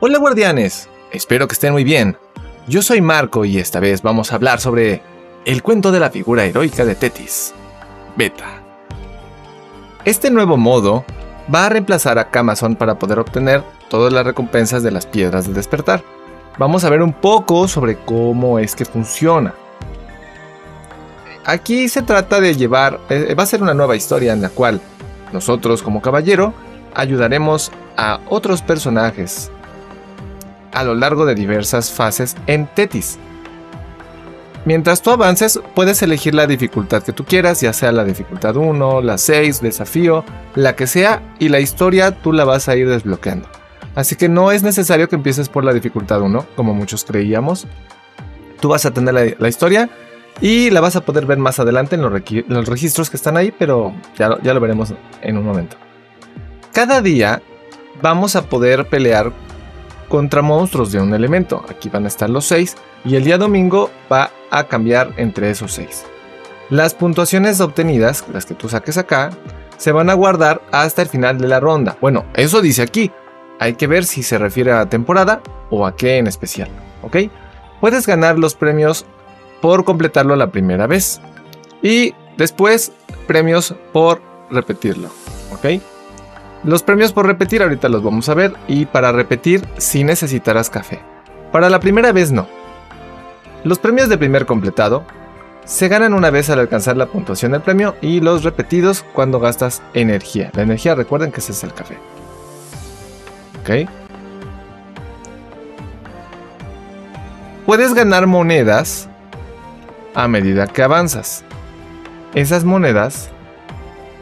Hola guardianes, espero que estén muy bien. Yo soy Marco y esta vez vamos a hablar sobre el cuento de la figura heroica de Tetis, Beta. Este nuevo modo va a reemplazar a Camazon para poder obtener todas las recompensas de las piedras de despertar. Vamos a ver un poco sobre cómo es que funciona. Aquí se trata de llevar, eh, va a ser una nueva historia en la cual nosotros como caballero ayudaremos a otros personajes a lo largo de diversas fases en Tetis. Mientras tú avances, puedes elegir la dificultad que tú quieras, ya sea la dificultad 1, la 6, desafío, la que sea, y la historia tú la vas a ir desbloqueando. Así que no es necesario que empieces por la dificultad 1, como muchos creíamos. Tú vas a tener la, historia y la vas a poder ver más adelante en los, registros que están ahí, pero ya, ya lo veremos en un momento. Cada día vamos a poder pelear contra monstruos de un elemento. Aquí van a estar los 6 y el día domingo va a cambiar entre esos 6. Las puntuaciones obtenidas, las que tú saques acá, se van a guardar hasta el final de la ronda. Bueno, eso dice aquí. Hay que ver si se refiere a temporada o a qué en especial, ¿ok? Puedes ganar los premios por completarlo la primera vez y después premios por repetirlo, ¿ok? Los premios por repetir ahorita los vamos a ver y para repetir si necesitarás café. Para la primera vez no. Los premios de primer completado se ganan una vez al alcanzar la puntuación del premio y los repetidos cuando gastas energía. La energía recuerden que ese es el café. Puedes ganar monedas a medida que avanzas. Esas monedas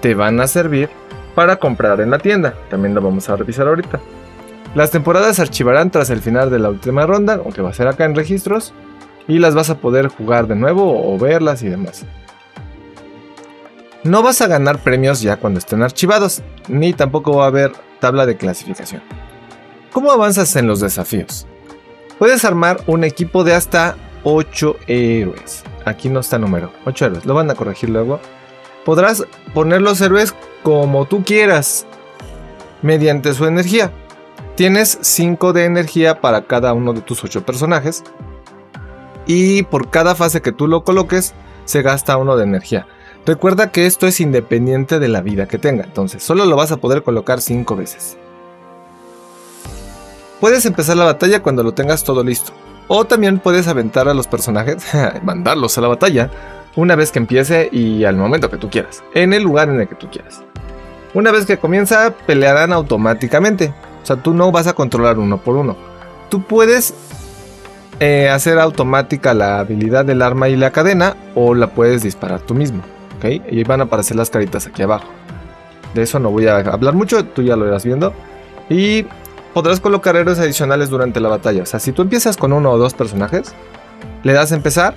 te van a servir para comprar en la tienda. También lo vamos a revisar ahorita. Las temporadas se archivarán tras el final de la última ronda, aunque va a ser acá en registros, y las vas a poder jugar de nuevo o verlas y demás. No vas a ganar premios ya cuando estén archivados, ni tampoco va a haber tabla de clasificación. ¿Cómo avanzas en los desafíos? Puedes armar un equipo de hasta 8 héroes. Aquí no está número, 8 héroes, lo van a corregir luego. Podrás poner los héroes como tú quieras, mediante su energía. Tienes 5 de energía para cada uno de tus 8 personajes. Y por cada fase que tú lo coloques, se gasta uno de energía. Recuerda que esto es independiente de la vida que tenga, entonces solo lo vas a poder colocar 5 veces. Puedes empezar la batalla cuando lo tengas todo listo. O también puedes aventar a los personajes, mandarlos a la batalla, una vez que empiece y al momento que tú quieras, en el lugar en el que tú quieras. Una vez que comienza, pelearán automáticamente. O sea, tú no vas a controlar uno por uno. Tú puedes eh, hacer automática la habilidad del arma y la cadena o la puedes disparar tú mismo. Y van a aparecer las caritas aquí abajo. De eso no voy a hablar mucho, tú ya lo irás viendo. Y podrás colocar héroes adicionales durante la batalla. O sea, si tú empiezas con uno o dos personajes, le das empezar,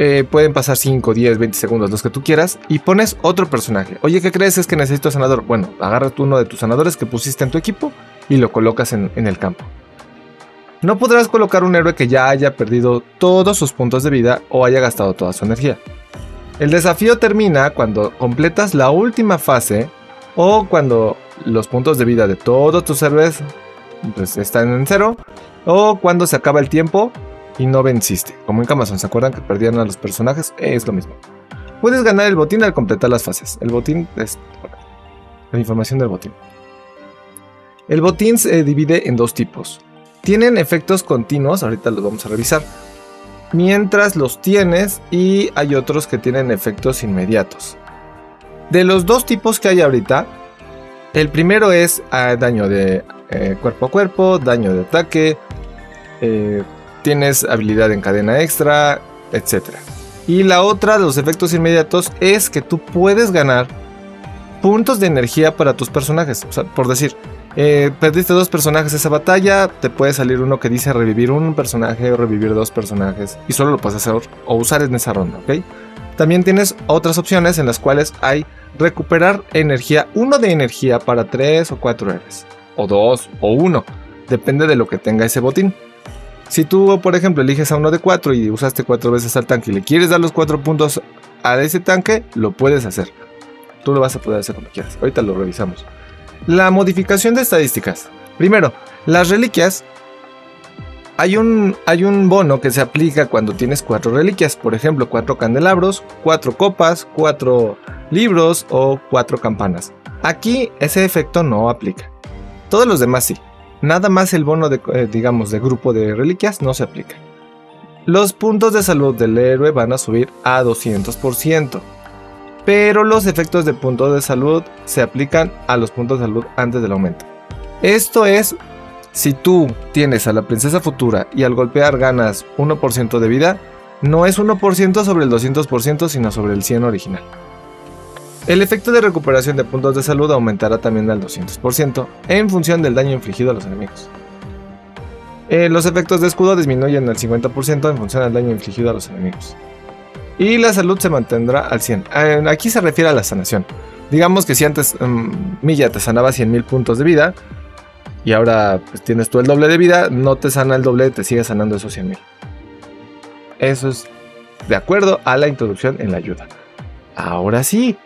eh, pueden pasar 5, 10, 20 segundos, los que tú quieras, y pones otro personaje. Oye, ¿qué crees? Es que necesito sanador. Bueno, agarra tú uno de tus sanadores que pusiste en tu equipo y lo colocas en, el campo. No podrás colocar un héroe que ya haya perdido todos sus puntos de vida o haya gastado toda su energía. El desafío termina cuando completas la última fase o cuando los puntos de vida de todos tus héroes pues, están en cero. O cuando se acaba el tiempo y no venciste. Como en Amazon, ¿se acuerdan que perdieron a los personajes? Es lo mismo. Puedes ganar el botín al completar las fases. El botín es la información del botín. El botín se divide en dos tipos. Tienen efectos continuos, ahorita los vamos a revisar. Mientras los tienes y hay otros que tienen efectos inmediatos. De los dos tipos que hay ahorita, el primero es ah, daño de eh, cuerpo a cuerpo, daño de ataque, eh, tienes habilidad en cadena extra, etc. Y la otra de los efectos inmediatos es que tú puedes ganar puntos de energía para tus personajes. Por decir, eh, perdiste dos personajes esa batalla, te puede salir uno que dice revivir un personaje o revivir dos personajes. Y solo lo puedes hacer o usar en esa ronda, ¿ok? También tienes otras opciones en las cuales hay recuperar energía, uno de energía para tres o cuatro héroes, o dos o uno, depende de lo que tenga ese botín. Si tú, por ejemplo, eliges a uno de cuatro y usaste cuatro veces al tanque y le quieres dar los cuatro puntos a ese tanque, lo puedes hacer. Tú lo vas a poder hacer como quieras. Ahorita lo revisamos. La modificación de estadísticas. Primero, las reliquias. Hay un, hay un bono que se aplica cuando tienes cuatro reliquias, por ejemplo, cuatro candelabros, cuatro copas, cuatro libros o cuatro campanas. Aquí ese efecto no aplica. Todos los demás sí. Nada más el bono de, eh, digamos, de grupo de reliquias no se aplica. Los puntos de salud del héroe van a subir a 200%. Pero los efectos de punto de salud se aplican a los puntos de salud antes del aumento. Esto es si tú tienes a la princesa futura y al golpear ganas 1% de vida, no es 1% sobre el 200%, sino sobre el 100 original. El efecto de recuperación de puntos de salud aumentará también al 200% en función del daño infligido a los enemigos. Eh, los efectos de escudo disminuyen al 50% en función del daño infligido a los enemigos. Y la salud se mantendrá al 100. Eh, aquí se refiere a la sanación. Digamos que si antes mm, Milla te sanaba 100.000 puntos de vida y ahora pues, tienes tú el doble de vida, no te sana el doble, te sigue sanando esos 100.000. Eso es de acuerdo a la introducción en la ayuda. Ahora sí,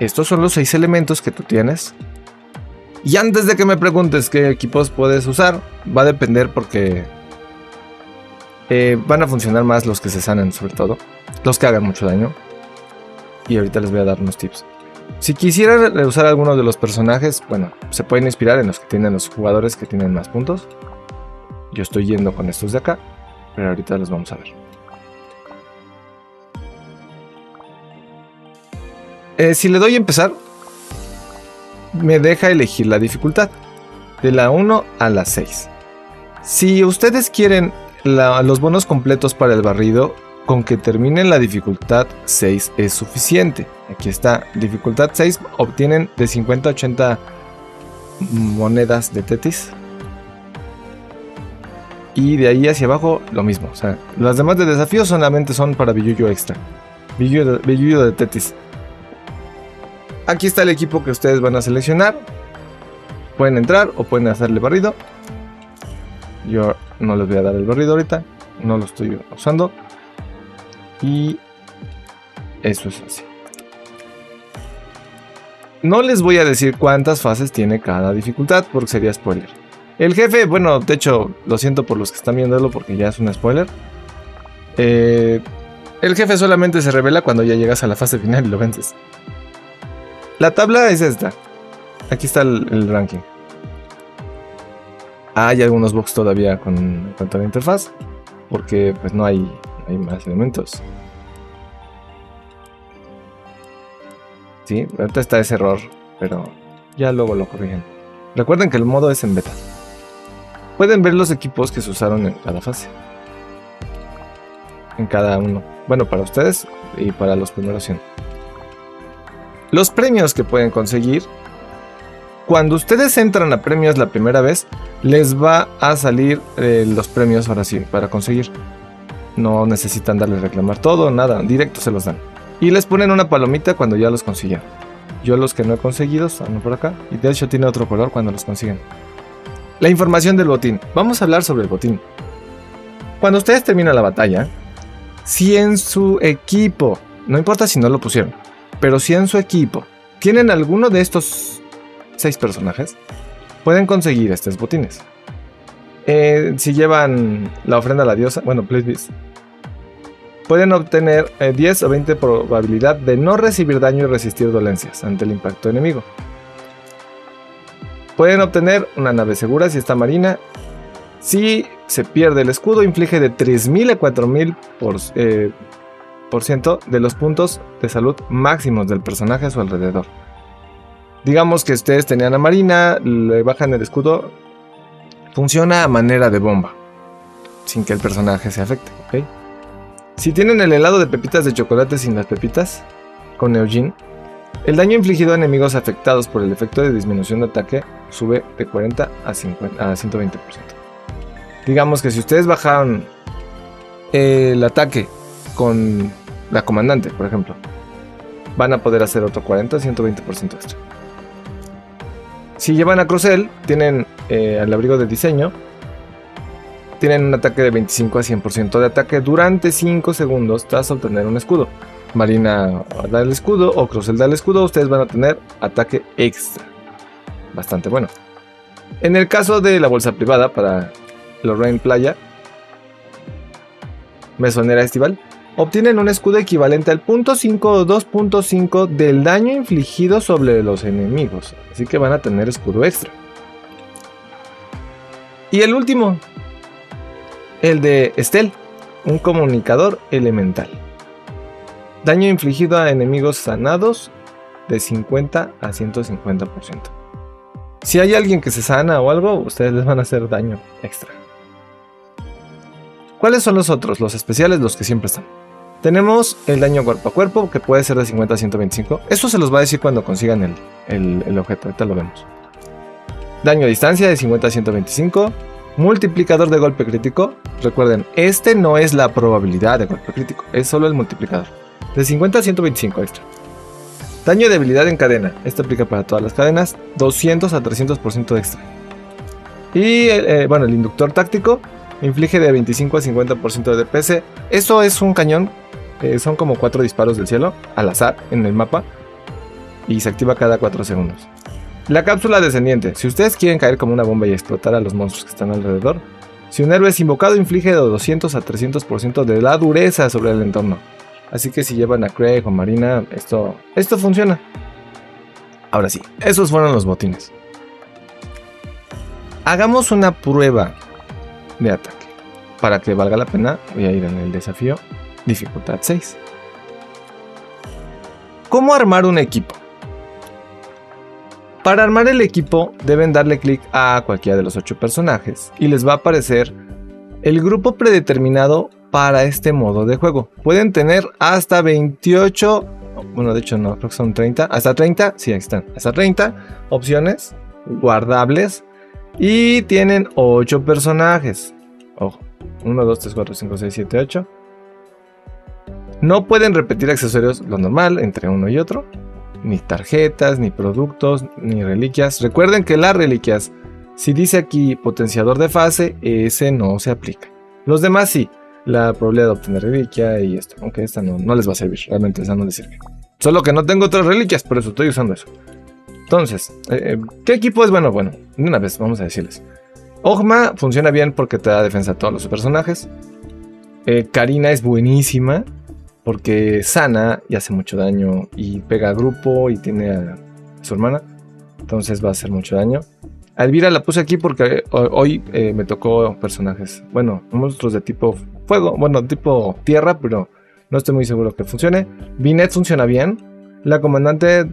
estos son los seis elementos que tú tienes. Y antes de que me preguntes qué equipos puedes usar, va a depender porque eh, van a funcionar más los que se sanen sobre todo. Los que hagan mucho daño. Y ahorita les voy a dar unos tips. Si quisieran usar alguno de los personajes, bueno, se pueden inspirar en los que tienen los jugadores que tienen más puntos. Yo estoy yendo con estos de acá, pero ahorita los vamos a ver. Eh, si le doy a empezar, me deja elegir la dificultad, de la 1 a la 6. Si ustedes quieren los bonos completos para el barrido, con que terminen la dificultad 6 es suficiente. Aquí está, dificultad 6, obtienen de 50 a 80 monedas de Tetis. Y de ahí hacia abajo lo mismo. O sea, las demás de desafío solamente son para Billuyo extra. Billuyo de Tetis. Aquí está el equipo que ustedes van a seleccionar. Pueden entrar o pueden hacerle barrido. Yo no les voy a dar el barrido ahorita. No lo estoy usando. Y eso es así. No les voy a decir cuántas fases tiene cada dificultad porque sería spoiler. El jefe, bueno, de hecho, lo siento por los que están viéndolo porque ya es un spoiler. Eh, el jefe solamente se revela cuando ya llegas a la fase final y lo vences. La tabla es esta. Aquí está el, ranking. Hay algunos bugs todavía con cuanto a la interfaz. Porque pues no hay, hay más elementos. Sí, ahorita está ese error. Pero ya luego lo corrigen. Recuerden que el modo es en beta. Pueden ver los equipos que se usaron en cada fase. En cada uno. Bueno, para ustedes y para los primeros 100. Los premios que pueden conseguir. Cuando ustedes entran a premios la primera vez, les va a salir eh, los premios ahora sí para conseguir. No necesitan darle reclamar todo, nada, directo se los dan. Y les ponen una palomita cuando ya los consiguen. Yo los que no he conseguido están por acá. Y de hecho tiene otro color cuando los consiguen. La información del botín. Vamos a hablar sobre el botín. Cuando ustedes terminan la batalla, si en su equipo, no importa si no lo pusieron, pero si en su equipo tienen alguno de estos seis personajes, pueden conseguir estos botines. Eh, si llevan la ofrenda a la diosa, bueno, please, pueden obtener 10 eh, o 20 probabilidad de no recibir daño y resistir dolencias ante el impacto enemigo. Pueden obtener una nave segura si está marina. Si se pierde el escudo, inflige de 3000 a 4000 por, eh, de los puntos de salud máximos del personaje a su alrededor. Digamos que ustedes tenían a Marina, le bajan el escudo, funciona a manera de bomba, sin que el personaje se afecte. Si tienen el helado de pepitas de chocolate sin las pepitas, con Eugene, el daño infligido a enemigos afectados por el efecto de disminución de ataque sube de 40 a, 50, a 120%. Digamos que si ustedes bajaron el ataque con la comandante, por ejemplo, van a poder hacer otro 40-120% extra. Si llevan a Crocel, tienen eh, el abrigo de diseño, tienen un ataque de 25 a 100% de ataque durante 5 segundos tras obtener un escudo. Marina da el escudo o Crocel da el escudo, ustedes van a tener ataque extra. Bastante bueno. En el caso de la bolsa privada para Lorraine Playa, Mesonera Estival, obtienen un escudo equivalente al 0.5 o 2.5 del daño infligido sobre los enemigos. Así que van a tener escudo extra. Y el último, el de Estel, un comunicador elemental. Daño infligido a enemigos sanados de 50 a 150%. Si hay alguien que se sana o algo, ustedes les van a hacer daño extra. ¿Cuáles son los otros? Los especiales, los que siempre están. Tenemos el daño cuerpo a cuerpo, que puede ser de 50 a 125. Eso se los va a decir cuando consigan el, objeto, ahorita lo vemos. Daño a distancia de 50 a 125. Multiplicador de golpe crítico. Recuerden, este no es la probabilidad de golpe crítico, es solo el multiplicador. De 50 a 125 extra. Daño de habilidad en cadena. Esto aplica para todas las cadenas. 200 a 300% extra. Y eh, bueno, el inductor táctico inflige de 25 a 50% de DPS. Eso es un cañón eh, son como cuatro disparos del cielo, al azar, en el mapa. Y se activa cada 4 segundos. La cápsula descendiente. Si ustedes quieren caer como una bomba y explotar a los monstruos que están alrededor, si un héroe es invocado, inflige de 200 a 300% de la dureza sobre el entorno. Así que si llevan a Craig o Marina, esto, esto funciona. Ahora sí, esos fueron los botines. Hagamos una prueba de ataque. Para que valga la pena, voy a ir en el desafío dificultad 6. ¿Cómo armar un equipo? Para armar el equipo deben darle clic a cualquiera de los 8 personajes y les va a aparecer el grupo predeterminado para este modo de juego. Pueden tener hasta 28, bueno de hecho no, creo que son 30, hasta 30, sí, ahí están, hasta 30 opciones guardables y tienen 8 personajes. Ojo, 1, 2, 3, 4, 5, 6, 7, 8. No pueden repetir accesorios lo normal entre uno y otro. Ni tarjetas, ni productos, ni reliquias. Recuerden que las reliquias, si dice aquí potenciador de fase, ese no se aplica. Los demás sí. La probabilidad de obtener reliquia y esto. Aunque esta no, les va a servir. Realmente esa no les sirve. Solo que no tengo otras reliquias, por eso estoy usando eso. Entonces, eh, eh, ¿qué equipo es bueno? Bueno, de una vez vamos a decirles. Ogma funciona bien porque te da defensa a todos los personajes. Eh, Karina es buenísima porque sana y hace mucho daño y pega a grupo y tiene a su hermana. Entonces va a hacer mucho daño. A Elvira la puse aquí porque hoy eh, me tocó personajes, bueno, monstruos de tipo fuego, bueno, tipo tierra, pero no estoy muy seguro que funcione. Binet funciona bien. La comandante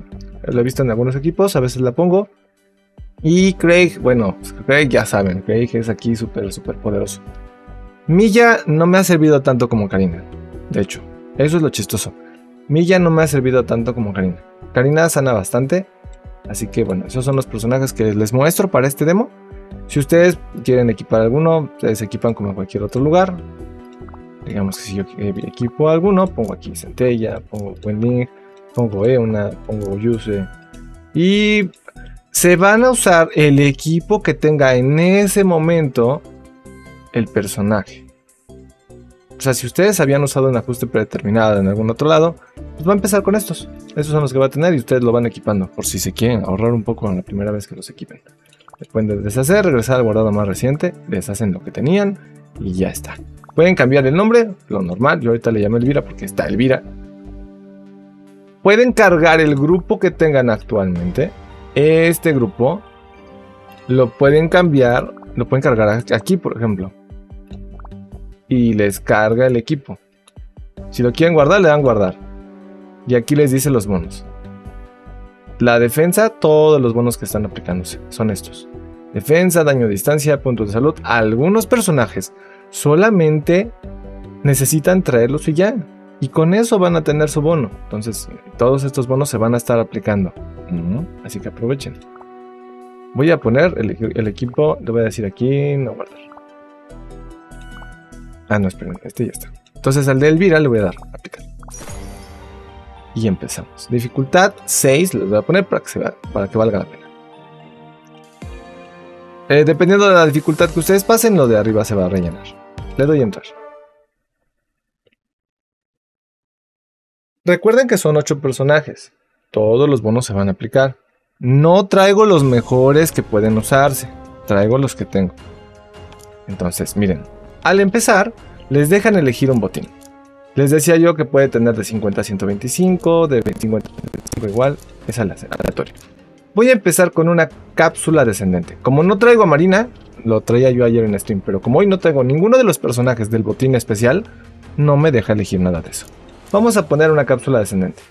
lo he visto en algunos equipos, a veces la pongo. Y Craig, bueno, Craig ya saben, Craig es aquí súper, súper poderoso. Milla no me ha servido tanto como Karina, de hecho. Eso es lo chistoso. Milla no me ha servido tanto como Karina. Karina sana bastante. Así que bueno, esos son los personajes que les muestro para este demo. Si ustedes quieren equipar alguno, ustedes equipan como en cualquier otro lugar. Digamos que si yo equipo alguno, pongo aquí Centella, pongo Wenling, pongo Euna, pongo Yuse. Y se van a usar el equipo que tenga en ese momento el personaje. O sea, si ustedes habían usado un ajuste predeterminado en algún otro lado, pues va a empezar con estos. Estos son los que va a tener y ustedes lo van equipando. Por si se quieren ahorrar un poco en la primera vez que los equipen. pueden deshacer, regresar al guardado más reciente, deshacen lo que tenían y ya está. Pueden cambiar el nombre, lo normal. Yo ahorita le llamo Elvira porque está Elvira. Pueden cargar el grupo que tengan actualmente. Este grupo lo pueden cambiar, lo pueden cargar aquí, por ejemplo y les carga el equipo. Si lo quieren guardar, le dan guardar. Y aquí les dice los bonos. La defensa, todos los bonos que están aplicándose son estos. Defensa, daño a distancia, puntos de salud. Algunos personajes solamente necesitan traerlos y ya. Y con eso van a tener su bono. Entonces, todos estos bonos se van a estar aplicando. Así que aprovechen. Voy a poner el, el equipo, le voy a decir aquí, no guardar. Ah, no, esperen, este ya está. Entonces al de Elvira le voy a dar aplicar. Y empezamos. Dificultad 6 le voy a poner para que, para que valga la pena. Eh, dependiendo de la dificultad que ustedes pasen, lo de arriba se va a rellenar. Le doy a entrar. Recuerden que son 8 personajes. Todos los bonos se van a aplicar. No traigo los mejores que pueden usarse. traigo los que tengo. Entonces, miren, al empezar, les dejan elegir un botín. Les decía yo que puede tener de 50 a 125, de 50 a 125 igual, es aleatorio. Voy a empezar con una cápsula descendente. Como no traigo a Marina, lo traía yo ayer en stream, pero como hoy no traigo ninguno de los personajes del botín especial, no me deja elegir nada de eso. Vamos a poner una cápsula descendente.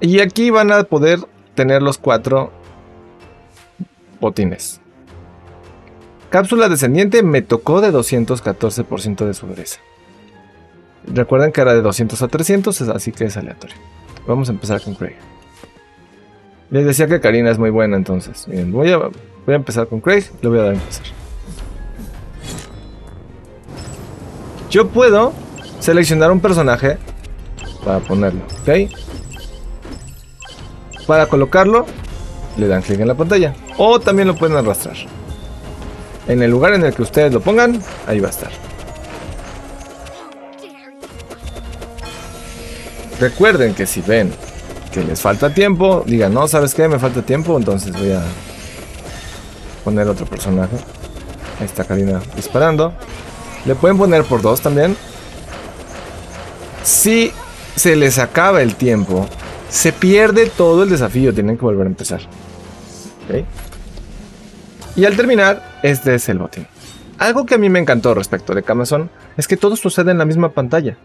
Y aquí van a poder tener los cuatro botines. Cápsula descendiente me tocó de 214% de su dureza. Recuerden que era de 200 a 300, así que es aleatorio. Vamos a empezar con Craig. Les decía que Karina es muy buena, entonces. Miren, voy a, voy a empezar con Craig. Le voy a dar a empezar. Yo puedo seleccionar un personaje para ponerlo, ¿ok? Para colocarlo, le dan clic en la pantalla. O también lo pueden arrastrar. En el lugar en el que ustedes lo pongan, ahí va a estar. Recuerden que si ven que les falta tiempo, digan, no, ¿sabes qué? Me falta tiempo, entonces voy a poner otro personaje. Ahí está Karina disparando. Le pueden poner por dos también. Si se les acaba el tiempo, se pierde todo el desafío, tienen que volver a empezar. Y al terminar, este es el botín. Algo que a mí me encantó respecto de Camazon es que todo sucede en la misma pantalla.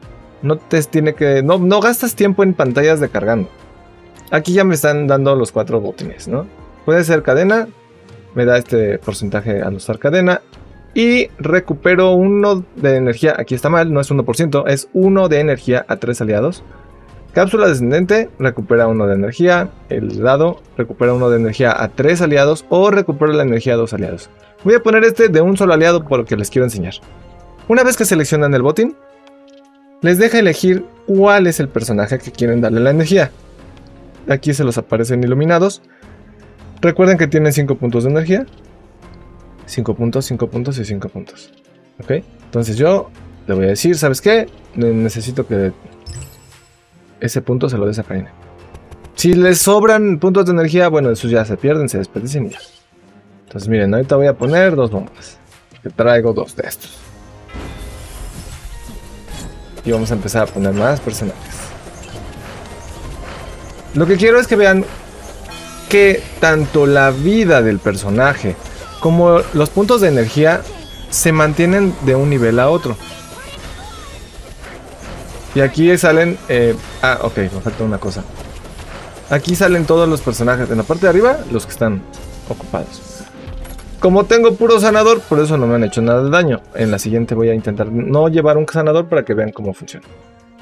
No te tiene que. No, no gastas tiempo en pantallas de cargando. Aquí ya me están dando los cuatro botines, ¿no? Puede ser cadena. Me da este porcentaje al usar cadena. Y recupero uno de energía. Aquí está mal, no es 1%, es uno de energía a tres aliados. Cápsula descendente recupera uno de energía. El dado recupera uno de energía a tres aliados o recupera la energía a dos aliados. Voy a poner este de un solo aliado porque les quiero enseñar. Una vez que seleccionan el botín, les deja elegir cuál es el personaje que quieren darle la energía. Aquí se los aparecen iluminados. Recuerden que tienen 5 puntos de energía. 5 puntos, 5 puntos y 5 puntos. ¿Ok? Entonces yo le voy a decir, ¿sabes qué? Necesito que ese punto se lo des. Si les sobran puntos de energía, bueno, esos ya se pierden, se desperdician y ya. Entonces miren, ahorita voy a poner dos bombas. Que traigo dos de estos. Y vamos a empezar a poner más personajes. Lo que quiero es que vean que tanto la vida del personaje como los puntos de energía se mantienen de un nivel a otro. Y aquí salen... Eh, ah, ok, me falta una cosa. Aquí salen todos los personajes. En la parte de arriba, los que están ocupados. Como tengo puro sanador, por eso no me han hecho nada de daño. En la siguiente voy a intentar no llevar un sanador para que vean cómo funciona.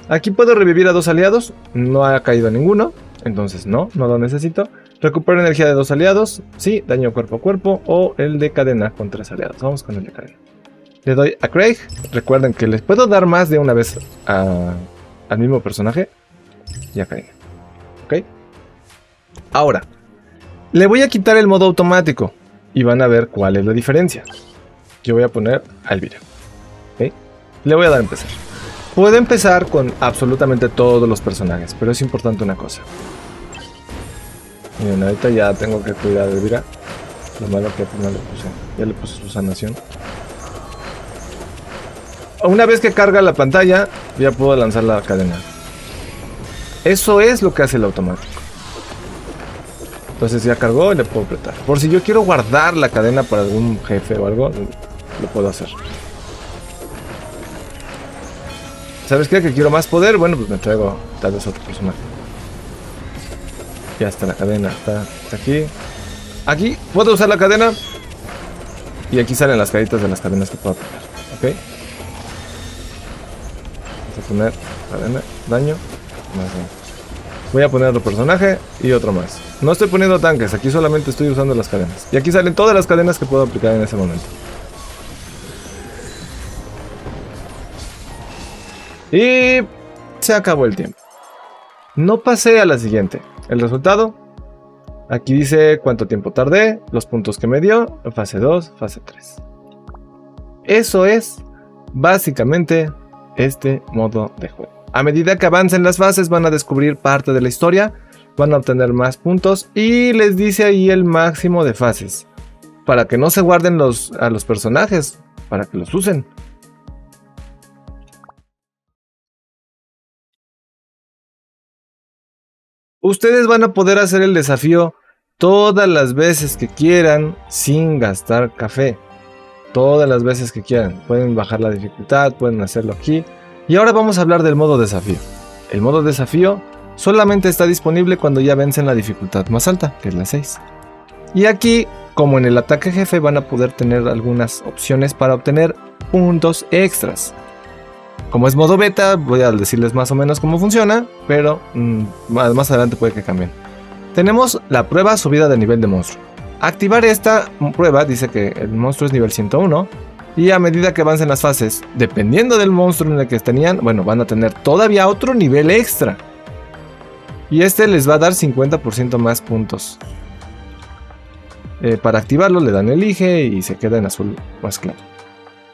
Aquí puedo revivir a dos aliados. No ha caído ninguno. Entonces no, no lo necesito. Recupero energía de dos aliados. Sí, daño cuerpo a cuerpo. O el de cadena con tres aliados. Vamos con el de cadena. Le doy a Craig. Recuerden que les puedo dar más de una vez al mismo personaje. Y a Karina. ¿Ok? Ahora, le voy a quitar el modo automático. Y van a ver cuál es la diferencia. Yo voy a poner a Elvira. ¿Ok? Le voy a dar a empezar. Puedo empezar con absolutamente todos los personajes, pero es importante una cosa. Miren, ahorita ya tengo que cuidar de Elvira. Lo malo que no le puse. Ya le puse su sanación una vez que carga la pantalla, ya puedo lanzar la cadena. Eso es lo que hace el automático. Entonces ya cargó y le puedo apretar. Por si yo quiero guardar la cadena para algún jefe o algo, lo puedo hacer. ¿Sabes qué? Que quiero más poder. Bueno, pues me traigo tal vez otro personaje. Ya está la cadena. Está, aquí. Aquí puedo usar la cadena. Y aquí salen las caritas de las cadenas que puedo apretar. ¿Ok? Poner daño, Voy a poner otro personaje y otro más. No estoy poniendo tanques, aquí solamente estoy usando las cadenas. Y aquí salen todas las cadenas que puedo aplicar en ese momento. Y se acabó el tiempo. No pasé a la siguiente. El resultado. Aquí dice cuánto tiempo tardé, los puntos que me dio, fase 2, fase 3. Eso es básicamente este modo de juego. A medida que avancen las fases van a descubrir parte de la historia, van a obtener más puntos y les dice ahí el máximo de fases. Para que no se guarden los, a los personajes, para que los usen. Ustedes van a poder hacer el desafío todas las veces que quieran sin gastar café. Todas las veces que quieran. Pueden bajar la dificultad, pueden hacerlo aquí. Y ahora vamos a hablar del modo desafío. El modo desafío solamente está disponible cuando ya vencen la dificultad más alta, que es la 6. Y aquí, como en el ataque jefe, van a poder tener algunas opciones para obtener puntos extras. Como es modo beta, voy a decirles más o menos cómo funciona, pero mm, más adelante puede que cambien. Tenemos la prueba subida de nivel de monstruo. Activar esta prueba dice que el monstruo es nivel 101 y a medida que avancen las fases, dependiendo del monstruo en el que tenían, bueno, van a tener todavía otro nivel extra. Y este les va a dar 50% más puntos. Eh, para activarlo le dan elige y se queda en azul más claro.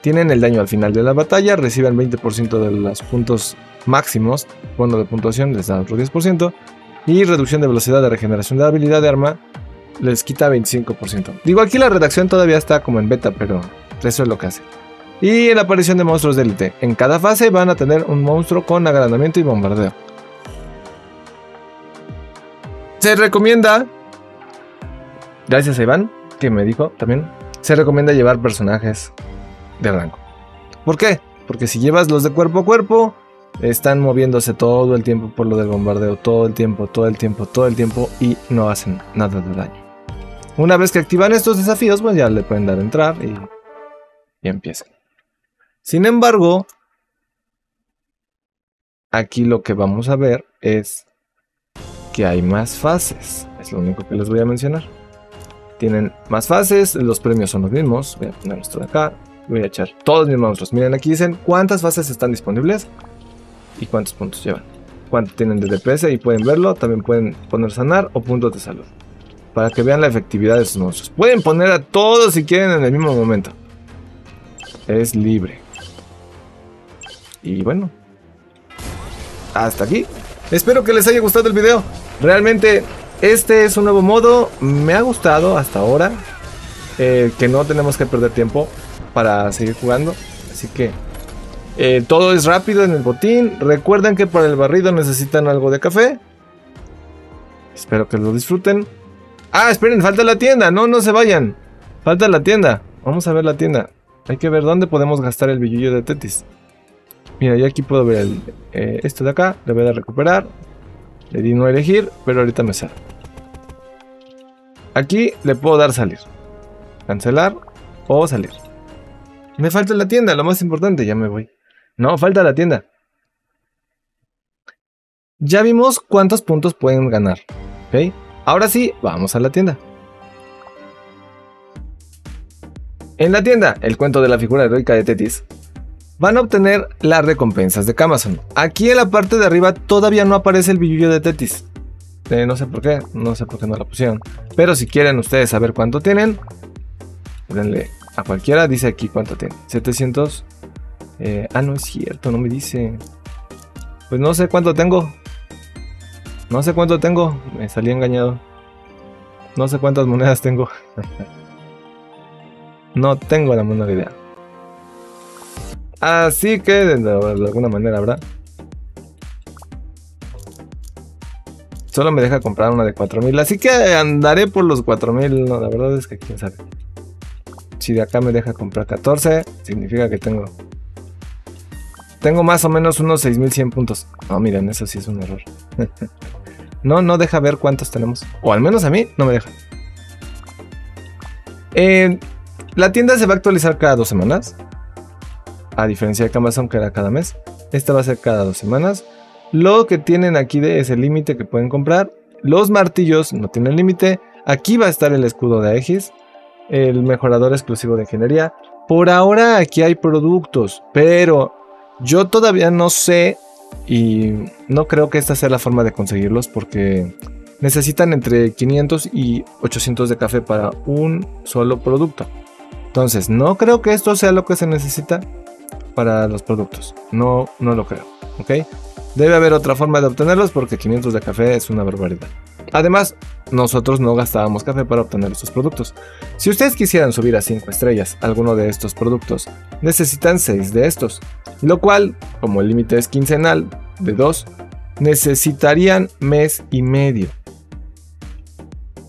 Tienen el daño al final de la batalla, reciben 20% de los puntos máximos, bono de puntuación les da otro 10%, y reducción de velocidad de regeneración de habilidad de arma les quita 25%. Digo, aquí la redacción todavía está como en beta, pero eso es lo que hace. Y en la aparición de monstruos de élite. En cada fase van a tener un monstruo con agrandamiento y bombardeo. Se recomienda, gracias a Iván, que me dijo también, se recomienda llevar personajes de rango. ¿Por qué? Porque si llevas los de cuerpo a cuerpo, están moviéndose todo el tiempo por lo del bombardeo, todo el tiempo, todo el tiempo, todo el tiempo y no hacen nada de daño. Una vez que activan estos desafíos, pues ya le pueden dar a entrar y, y empiezan. Sin embargo, aquí lo que vamos a ver es que hay más fases. Es lo único que les voy a mencionar. Tienen más fases, los premios son los mismos. Voy a poner esto de acá voy a echar todos mis monstruos. Miren, aquí dicen cuántas fases están disponibles y cuántos puntos llevan. Cuánto tienen de DPS y pueden verlo. También pueden poner sanar o puntos de salud. Para que vean la efectividad de sus monstruos. Pueden poner a todos si quieren en el mismo momento. Es libre. Y bueno. Hasta aquí. Espero que les haya gustado el video. Realmente este es un nuevo modo. Me ha gustado hasta ahora. Eh, que no tenemos que perder tiempo para seguir jugando. Así que eh, todo es rápido en el botín. Recuerden que para el barrido necesitan algo de café. Espero que lo disfruten. Ah, esperen, falta la tienda. No, no se vayan. Falta la tienda. Vamos a ver la tienda. Hay que ver dónde podemos gastar el billullo de Tetis. Mira, yo aquí puedo ver eh, esto de acá. Le voy a recuperar. Le di no elegir, pero ahorita me sale. Aquí le puedo dar salir. Cancelar o salir. Me falta la tienda, lo más importante, ya me voy. No, falta la tienda. Ya vimos cuántos puntos pueden ganar. ¿Ok? Ahora sí, vamos a la tienda. En la tienda, el cuento de la figura heroica de Tetis, van a obtener las recompensas de Camazon. Aquí en la parte de arriba todavía no aparece el billullo de Tetis. Eh, no sé por qué, no sé por qué no la pusieron. Pero si quieren ustedes saber cuánto tienen, denle a cualquiera dice aquí cuánto tiene. 700. Eh, ah, no es cierto, no me dice. Pues no sé cuánto tengo. No sé cuánto tengo. Me salí engañado. No sé cuántas monedas tengo. no tengo la menor idea. Así que de, alguna manera habrá. Solo me deja comprar una de 4000. Así que andaré por los 4000. No, la verdad es que quién sabe. Si de acá me deja comprar 14, significa que tengo... Tengo más o menos unos 6100 puntos. No, miren, eso sí es un error. no, no deja ver cuántos tenemos. O al menos a mí no me deja. Eh, la tienda se va a actualizar cada dos semanas. A diferencia de Amazon que era cada mes. Esta va a ser cada dos semanas. Lo que tienen aquí de es el límite que pueden comprar. Los martillos no tienen límite. Aquí va a estar el escudo de Aegis el mejorador exclusivo de ingeniería. Por ahora aquí hay productos, pero yo todavía no sé y no creo que esta sea la forma de conseguirlos porque necesitan entre 500 y 800 de café para un solo producto. Entonces, no creo que esto sea lo que se necesita para los productos. No, no lo creo. ¿Ok? Debe haber otra forma de obtenerlos porque 500 de café es una barbaridad. Además, nosotros no gastábamos café para obtener estos productos. Si ustedes quisieran subir a 5 estrellas alguno de estos productos, necesitan 6 de estos, lo cual, como el límite es quincenal de 2, necesitarían mes y medio.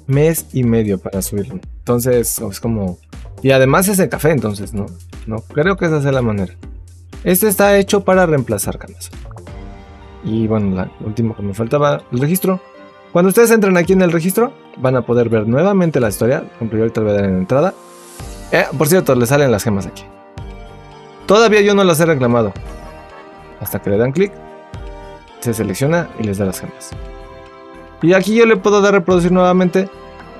Mes y medio para subirlo. Entonces, es como... Y además es el café, entonces, no, no creo que esa sea la manera. Este está hecho para reemplazar camas. Y bueno, lo último que me faltaba, el registro. Cuando ustedes entran aquí en el registro, van a poder ver nuevamente la historia. Por ejemplo, yo ahorita voy a dar en entrada. Eh, por cierto, le salen las gemas aquí. Todavía yo no las he reclamado. Hasta que le dan clic, se selecciona y les da las gemas. Y aquí yo le puedo dar reproducir nuevamente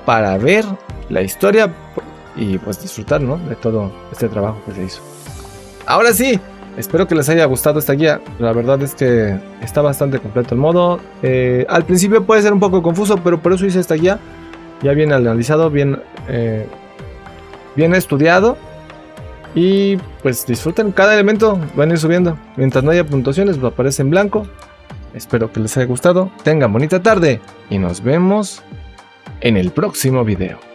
para ver la historia y pues disfrutar ¿no? de todo este trabajo que se hizo. Ahora sí, Espero que les haya gustado esta guía. La verdad es que está bastante completo el modo. Eh, al principio puede ser un poco confuso, pero por eso hice esta guía. Ya bien analizado, bien, eh, bien estudiado. Y pues disfruten cada elemento, van a ir subiendo. Mientras no haya puntuaciones, va aparece en blanco. Espero que les haya gustado. Tengan bonita tarde y nos vemos en el próximo video.